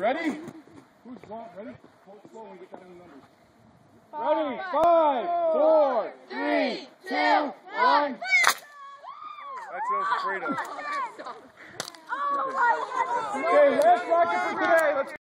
Ready? Who's one? Ready? Slow, slow and get down the numbers. Five, Ready? Five, four, three, two, one. That's what I was afraid of. Okay, last rocket for today.